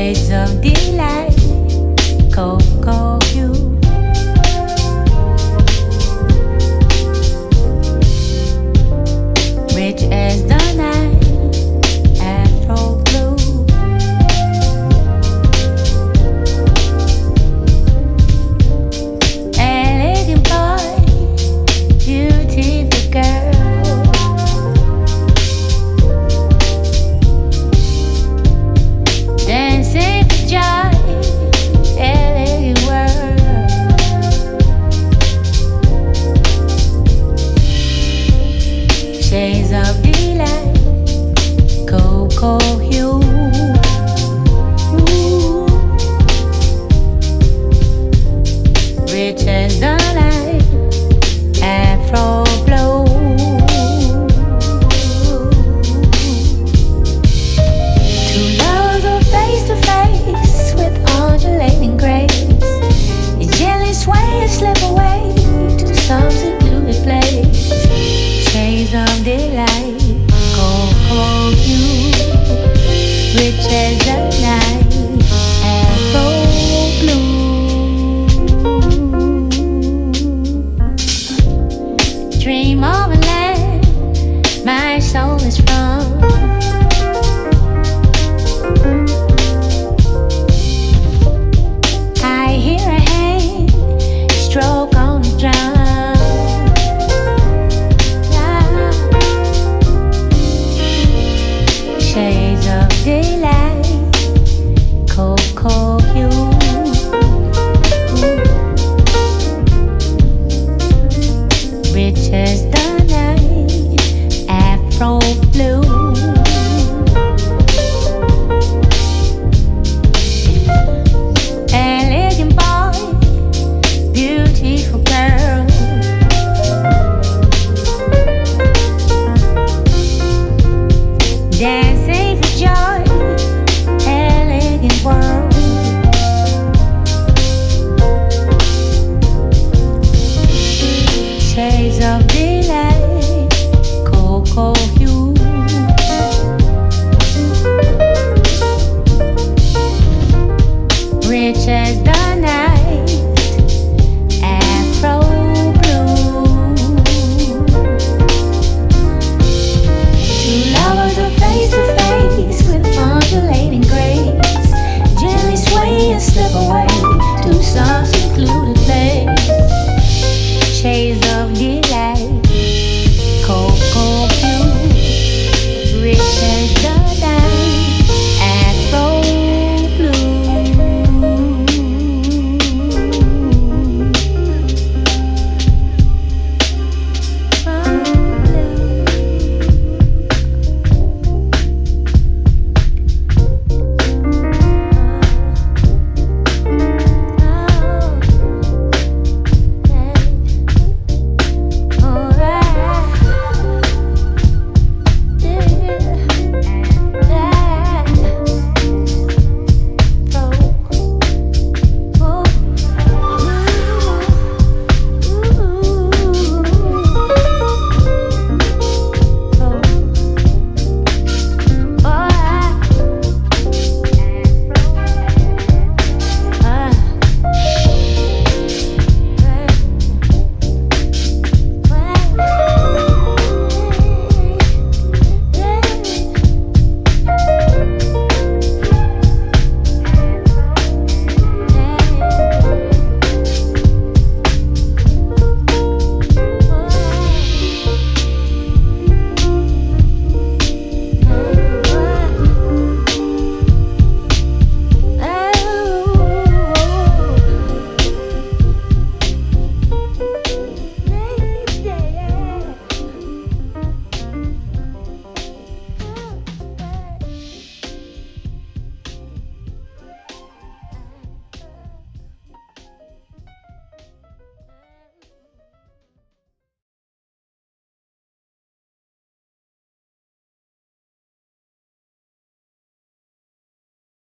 days of delight, Coco. days of delight, cocoa hue. Ooh. Rich and slip away to something.